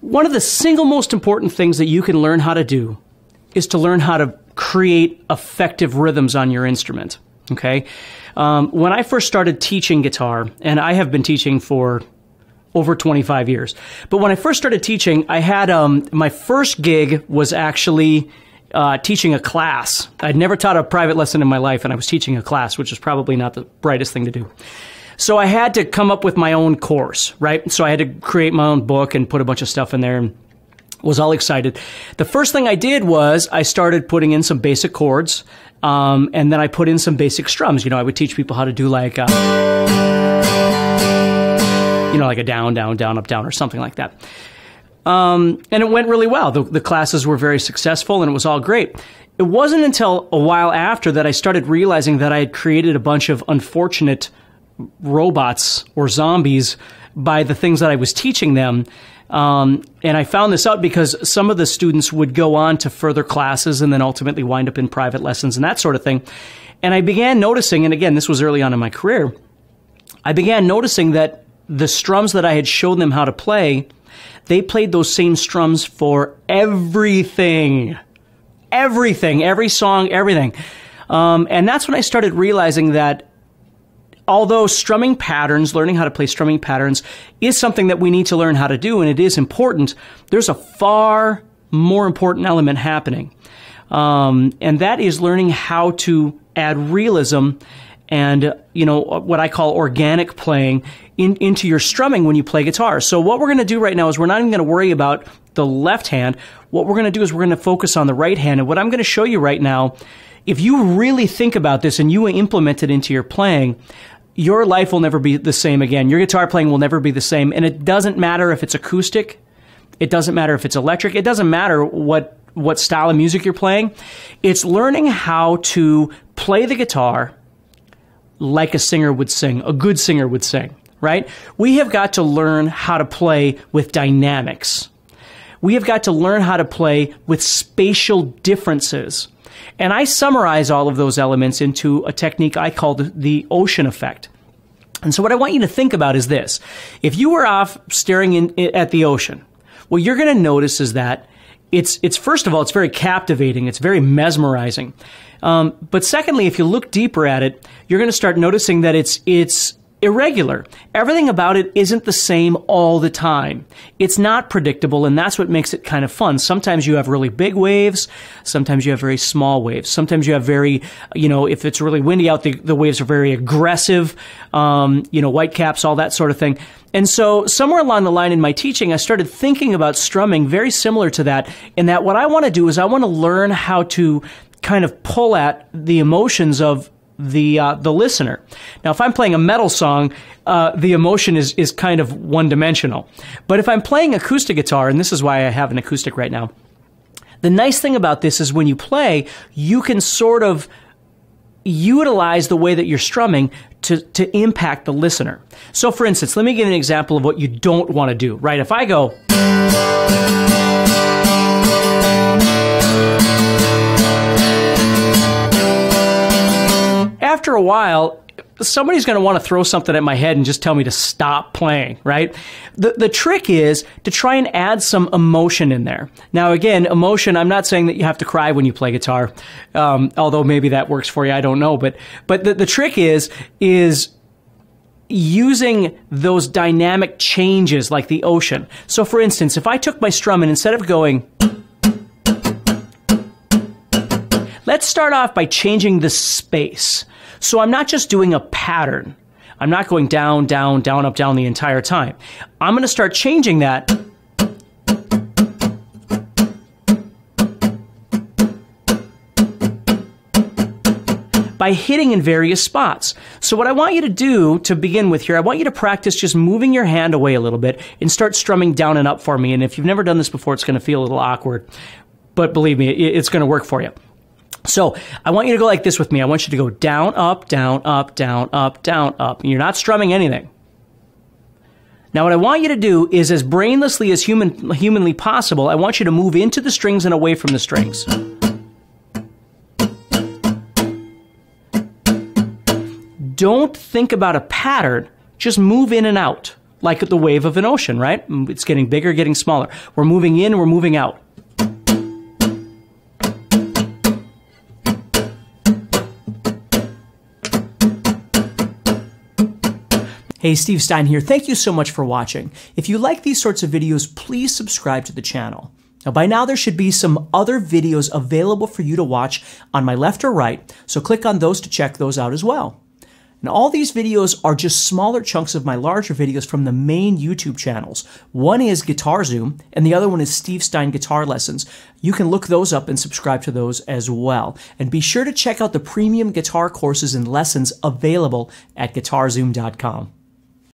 one of the single most important things that you can learn how to do is to learn how to create effective rhythms on your instrument. Okay. Um, when I first started teaching guitar, and I have been teaching for over 25 years, but when I first started teaching, I had um, my first gig was actually uh, teaching a class. I'd never taught a private lesson in my life, and I was teaching a class, which was probably not the brightest thing to do. So I had to come up with my own course, right? So I had to create my own book and put a bunch of stuff in there and was all excited. The first thing I did was I started putting in some basic chords, um, and then I put in some basic strums. You know, I would teach people how to do like, uh, you know, like a down, down, down, up, down, or something like that. Um, and it went really well. The, the classes were very successful, and it was all great. It wasn't until a while after that I started realizing that I had created a bunch of unfortunate robots or zombies by the things that I was teaching them. Um, and I found this out because some of the students would go on to further classes and then ultimately wind up in private lessons and that sort of thing. And I began noticing, and again, this was early on in my career, I began noticing that the strums that I had shown them how to play, they played those same strums for everything. Everything, every song, everything. Um, and that's when I started realizing that although strumming patterns, learning how to play strumming patterns is something that we need to learn how to do and it is important, there's a far more important element happening. Um, and that is learning how to add realism and you know what I call organic playing in, into your strumming when you play guitar. So what we're going to do right now is we're not even going to worry about the left hand. What we're going to do is we're going to focus on the right hand. And what I'm going to show you right now, if you really think about this and you implement it into your playing, your life will never be the same again. Your guitar playing will never be the same. And it doesn't matter if it's acoustic. It doesn't matter if it's electric. It doesn't matter what, what style of music you're playing. It's learning how to play the guitar like a singer would sing, a good singer would sing, right? We have got to learn how to play with dynamics. We have got to learn how to play with spatial differences. And I summarize all of those elements into a technique I call the, the ocean effect. And so what I want you to think about is this. If you were off staring in, at the ocean, what you're going to notice is that it's, it's first of all, it's very captivating. It's very mesmerizing. Um, but secondly, if you look deeper at it, you're going to start noticing that it's, it's irregular. Everything about it isn't the same all the time. It's not predictable, and that's what makes it kind of fun. Sometimes you have really big waves, sometimes you have very small waves. Sometimes you have very, you know, if it's really windy out, the, the waves are very aggressive, um, you know, white caps, all that sort of thing. And so, somewhere along the line in my teaching, I started thinking about strumming very similar to that, in that what I want to do is I want to learn how to kind of pull at the emotions of the uh, the listener. Now, if I'm playing a metal song, uh, the emotion is is kind of one dimensional. But if I'm playing acoustic guitar, and this is why I have an acoustic right now, the nice thing about this is when you play, you can sort of utilize the way that you're strumming to, to impact the listener. So, for instance, let me give an example of what you don't want to do, right? If I go. After a while, somebody's going to want to throw something at my head and just tell me to stop playing, right? The, the trick is to try and add some emotion in there. Now, again, emotion, I'm not saying that you have to cry when you play guitar, um, although maybe that works for you, I don't know. But, but the, the trick is, is using those dynamic changes like the ocean. So, for instance, if I took my strum and instead of going, let's start off by changing the space. So I'm not just doing a pattern. I'm not going down, down, down, up, down the entire time. I'm going to start changing that. by hitting in various spots. So what I want you to do to begin with here, I want you to practice just moving your hand away a little bit and start strumming down and up for me. And if you've never done this before, it's going to feel a little awkward. But believe me, it's going to work for you. So I want you to go like this with me. I want you to go down, up, down, up, down, up, down, up. You're not strumming anything. Now, what I want you to do is, as brainlessly as human, humanly possible, I want you to move into the strings and away from the strings. Don't think about a pattern, just move in and out. like the wave of an ocean, right? It's getting bigger, getting smaller. We're moving in, we're moving out. Hey, Steve Stine here. Thank you so much for watching. If you like these sorts of videos, please subscribe to the channel. Now, by now, there should be some other videos available for you to watch on my left or right, so click on those to check those out as well. And all these videos are just smaller chunks of my larger videos from the main YouTube channels. One is Guitar Zoom, and the other one is Steve Stine Guitar Lessons. You can look those up and subscribe to those as well. And be sure to check out the premium guitar courses and lessons available at guitarzoom.com.